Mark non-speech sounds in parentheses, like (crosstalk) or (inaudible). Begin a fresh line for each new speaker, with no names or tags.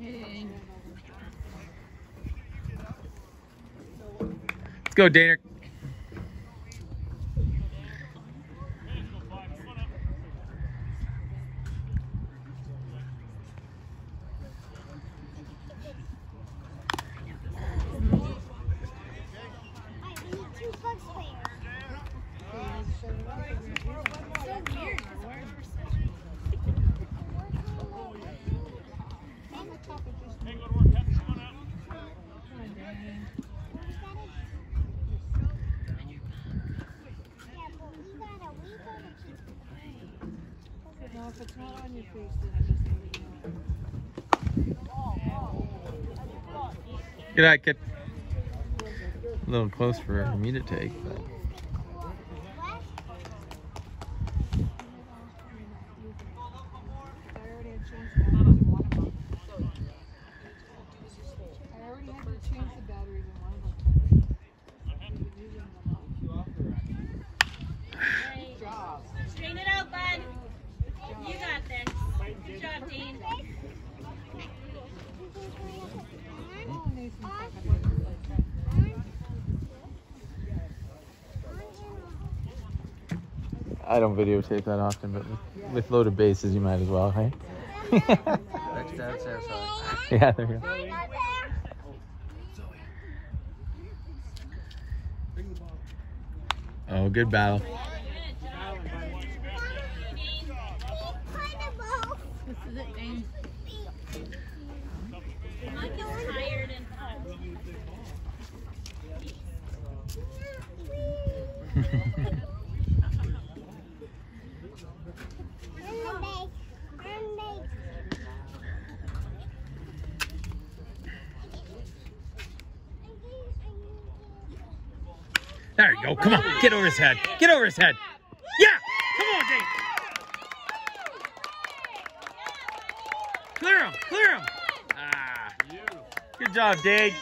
Let's go, Daner.
If it's not on your face, then I just let you know.
Good eye, kid. A little close for me to take, but.
I
don't videotape that often, but with, loaded bases, you might as well,
hi. (laughs)
yeah, there you go. Oh, good battle. There you go. Come on. Get over his head. Get over his head. Yeah. Come on, Dane. Clear him. Clear him. Ah. Good job, Dane.